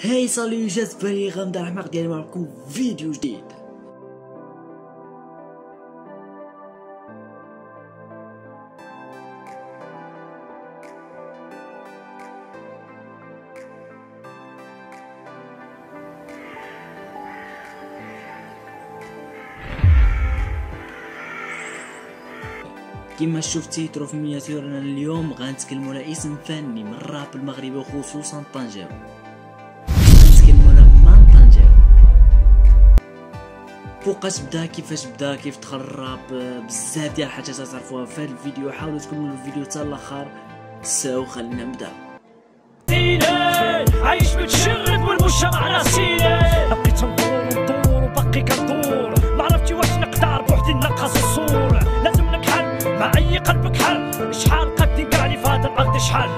هاي صالي جات بالي غامضة الحماق ديالي معكم فيديو جديد كما شفت تيترو في مينياتورنا اليوم غنتكلموا على اسم فني من الراب المغربي وخصوصا طنجاوي فوقاش بدا كيفاش بدا كيف الراب بزاف ديال الحاجات تعرفوها في الفيديو. حاولوا تكملوا الفيديو حتى الآخر ساو خلينا نبدأ. عايش متشرد والمجتمع ناسيني بقيت ندور ندور وباقي كندور ما عرفتي واش نقدر بوحدي نقص الصور لازم نكحل مع أي قلب كحل. شحال قدي كاع في هذا الأرض؟ شحال؟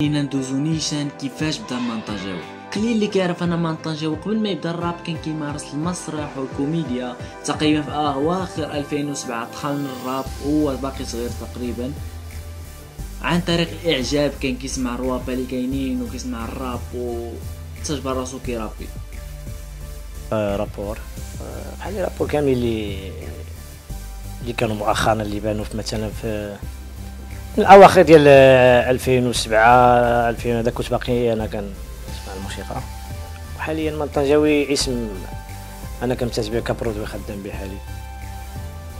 خلينا ندوزو نيشان كيفاش بدا مان طنجاوي قليل اللي كيعرف أنا مان طنجاوي قبل ما يبدا الراب كان كيمارس المسرح والكوميديا. تقريبا في أواخر 2007 دخل الراب هو باقي صغير تقريبا. عن طريق الاعجاب كان كيسمع الروابا اللي كاينين وكيسمع الراب و تجبر راسو كيرابي. آه، rappeur. آه، بحال rappeur كامل اللي اللي كانوا مؤخرا اللي بانوا في مثلا في الأواخر ديال 2007 2000 هذا كنت باقي أنا كنسمع الموسيقى. وحاليا من طنجاوي اسم أنا كنمتاز به كبرودوي خدام به حاليا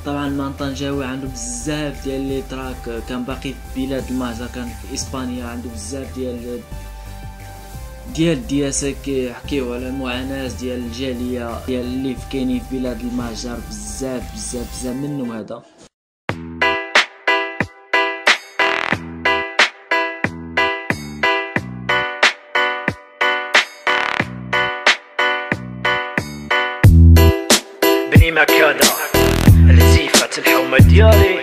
طبعا مان طنجاوي عنده بزاف ديال لي تراك كان باقي في بلاد المهجر كان في إسبانيا عنده بزاف ديال ديال دياسة كيحكيو على المعاناة ديال الجالية ديال اللي كاينين في بلاد المهجر بزاف بزاف بزاف منهم هذا. ديالي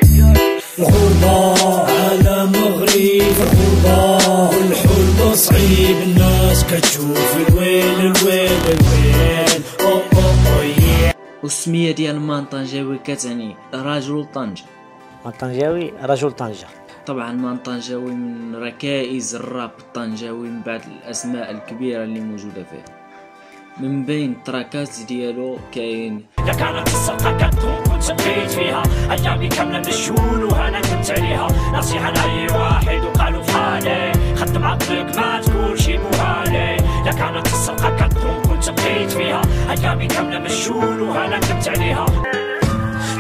الغربة على مغرب. الغربة والحلم صعيب. الناس كتشوف الويل الويل الويل. أو أو والسمية ديال مان طنجاوي كتعني رجل طنجة. مان طنجاوي رجل طنجة. طبعا مان طنجاوي من ركائز الراب الطنجاوي من بعد الأسماء الكبيرة اللي موجودة فيه. من بين التراكات ديالو كاين لا كانت السرقة كتكون كنت بقيت فيها أيامي كاملة من الشون وأنا كنت عليها نصيحة لأي واحد وقالوا في حالي خدم عقلك ما تكون شي بوهالي لا كانت السرقة كتكون كنت بقيت فيها. أيامي كاملة من الشون وأنا كنت عليها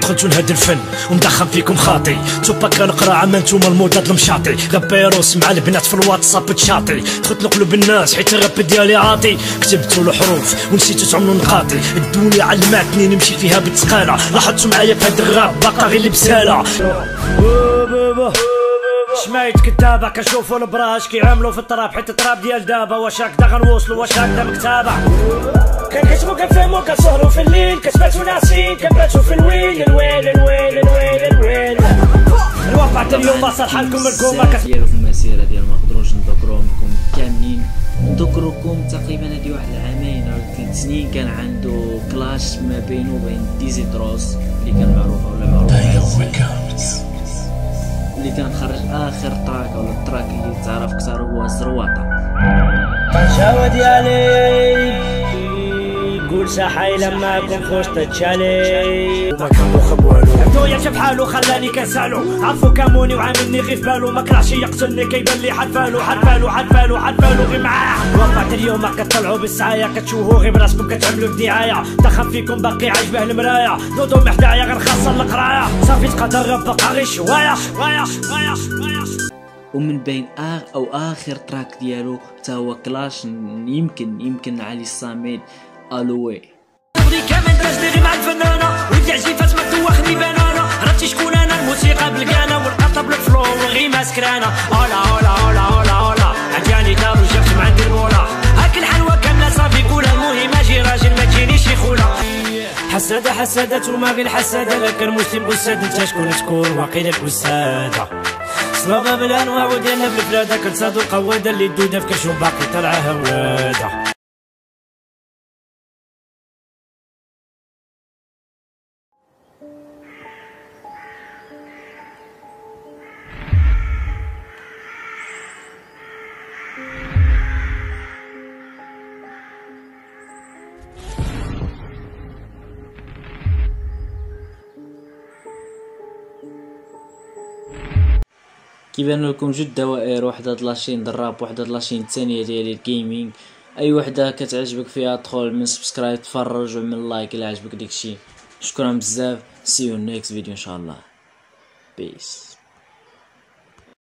دخلت لهاد الفن ومدخل فيكم خاطي. توبا كنقرا عما نتوما المودات المشاطي. غابيروس مع البنات في الواتساب تشاطي. دخلت لقلوب الناس حيت الراب ديالي عاطي. كتبت له حروف ونسيتو تعملوا نقاطي. الدنيا علماتني نمشي فيها بالتقالة لاحظتوا معايا في هاد الراب باقا غير اللي شمايت كتابة كنشوفو البراش كيعملوا في التراب حيت التراب ديال دابا واش هكدا غنوصلوا واش هكدا مكتابة كنكتبو كنفهمو كنسهرو في الليل كتباتو ناسين كنباتو في الويل الويل الويل الويل الويل. الواقع حتى اليوم صار حالكم الكومة ديالو في المسيرة ديال ما نقدروش نذكروهم لكم كاملين. نذكركم تقريبا هادي واحد العامين أو ثلاث سنين كان عنده كلاش ما بينه وبين ديزيتروس اللي كان معروف ولا معروف اللي كان خرج آخر تراك ولا التراك اللي تعرف كثر هو زرواطه طنجاوة ديالي قول ساحي لما كون خوش تتشالي. وما كان مخب والو عبدو شاف حالو خلاني كنسالو عرفو كاموني وعاملني غير في بالو ما كرهش يقتلني كيبان لي حد بالو حد بالو حد بالو حد بالو غير معاه وقعت اليوم كطلعوا بالسعاية كتشوفوا غير براسكم كتعملوا في دعاية دخل فيكم باقي عاجبه المراية نوضو محدايا غنخسر القراية صافي تقدر غير بقى غير شوية شوية شوية شوية ومن بين آخ أو آخر تراك ديالو تا هو كلاش يمكن يمكن علي الصامد الوي شكون حسادة حسادة توما غير حسادة لا كان مسلم أستاذ انت شكون تكون واقيلا الأستاذة صلابة بالأنواع وديالنا بالبلادة كنصادو القوادة اللي الدودة في كرشو باقي طالعة هوادة كيبان لكم جوج دوائر وحدة la chaîne الراب وحدة la chaîne الثانية ديالي ال gaming أي وحدة كتعجبك فيها دخل من subscribe تفرج ومن like إلا عجبك داكشي. شكرا بزاف. see you next video إن شاء الله. peace